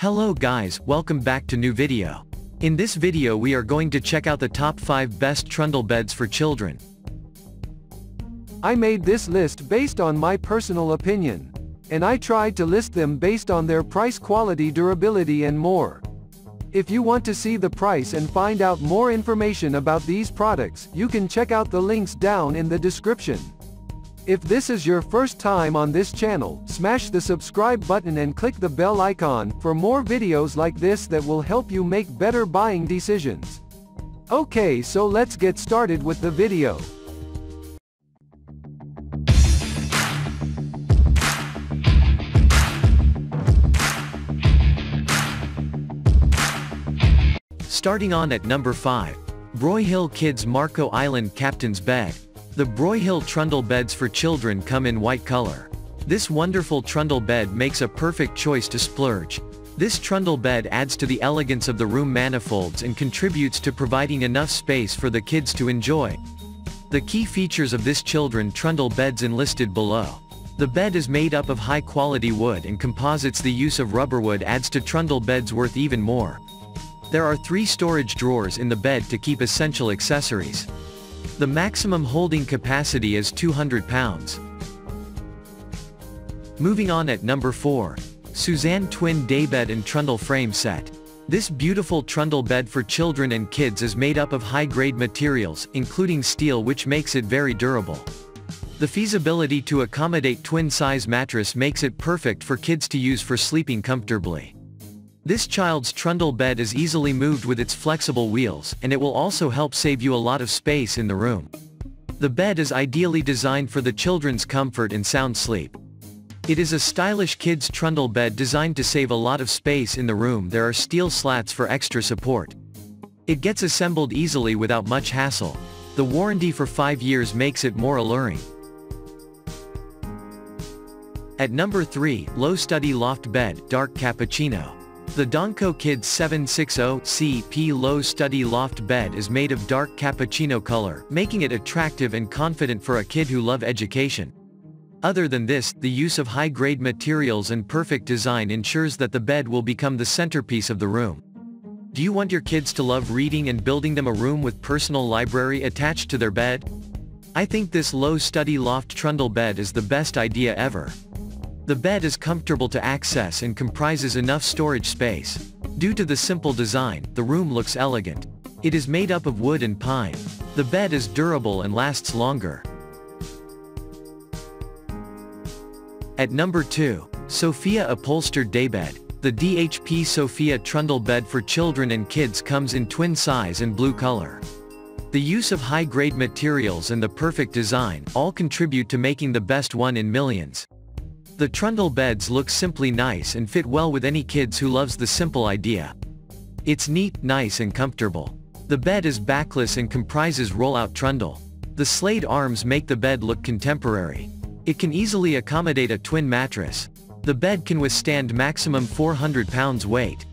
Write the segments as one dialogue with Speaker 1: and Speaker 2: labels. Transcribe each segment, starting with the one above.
Speaker 1: Hello guys, welcome back to new video. In this video we are going to check out the top 5 best trundle beds for children.
Speaker 2: I made this list based on my personal opinion. And I tried to list them based on their price quality durability and more. If you want to see the price and find out more information about these products, you can check out the links down in the description. If this is your first time on this channel, smash the subscribe button and click the bell icon for more videos like this that will help you make better buying decisions. Okay so let's get started with the video.
Speaker 1: Starting on at number 5. Broyhill Kids Marco Island Captain's Bed. The Broyhill trundle beds for children come in white color. This wonderful trundle bed makes a perfect choice to splurge. This trundle bed adds to the elegance of the room manifolds and contributes to providing enough space for the kids to enjoy. The key features of this children trundle beds enlisted below. The bed is made up of high-quality wood and composites the use of rubberwood adds to trundle beds worth even more. There are three storage drawers in the bed to keep essential accessories. The maximum holding capacity is 200 pounds. Moving on at number 4. Suzanne Twin Daybed and Trundle Frame Set. This beautiful trundle bed for children and kids is made up of high-grade materials, including steel which makes it very durable. The feasibility to accommodate twin-size mattress makes it perfect for kids to use for sleeping comfortably. This child's trundle bed is easily moved with its flexible wheels, and it will also help save you a lot of space in the room. The bed is ideally designed for the children's comfort and sound sleep. It is a stylish kids trundle bed designed to save a lot of space in the room there are steel slats for extra support. It gets assembled easily without much hassle. The warranty for 5 years makes it more alluring. At number 3, Low Study Loft Bed, Dark Cappuccino. The Donco Kids 760CP Low Study Loft Bed is made of dark cappuccino color, making it attractive and confident for a kid who love education. Other than this, the use of high-grade materials and perfect design ensures that the bed will become the centerpiece of the room. Do you want your kids to love reading and building them a room with personal library attached to their bed? I think this low study loft trundle bed is the best idea ever. The bed is comfortable to access and comprises enough storage space. Due to the simple design, the room looks elegant. It is made up of wood and pine. The bed is durable and lasts longer. At number 2, Sophia Upholstered Daybed. The DHP Sophia Trundle Bed for children and kids comes in twin size and blue color. The use of high-grade materials and the perfect design all contribute to making the best one in millions. The trundle beds look simply nice and fit well with any kids who loves the simple idea. It's neat, nice and comfortable. The bed is backless and comprises roll-out trundle. The slayed arms make the bed look contemporary. It can easily accommodate a twin mattress. The bed can withstand maximum 400 pounds weight.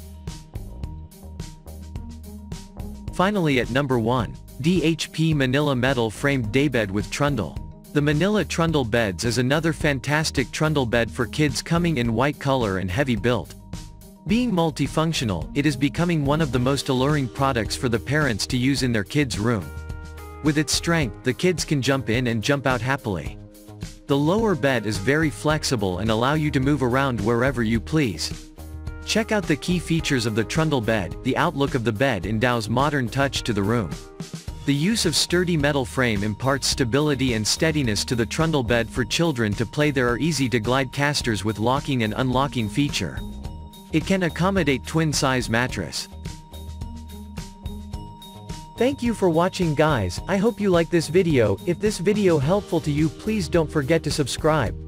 Speaker 1: Finally at number 1, DHP Manila Metal Framed Daybed with Trundle. The Manila Trundle Beds is another fantastic trundle bed for kids coming in white color and heavy built. Being multifunctional, it is becoming one of the most alluring products for the parents to use in their kids' room. With its strength, the kids can jump in and jump out happily. The lower bed is very flexible and allow you to move around wherever you please. Check out the key features of the trundle bed, the outlook of the bed endows modern touch to the room. The use of sturdy metal frame imparts stability and steadiness to the trundle bed for children to play there are easy-to-glide casters with locking and unlocking feature. It can accommodate twin-size mattress. Thank you for watching guys, I hope you like this video, if this video helpful to you please don't forget to subscribe.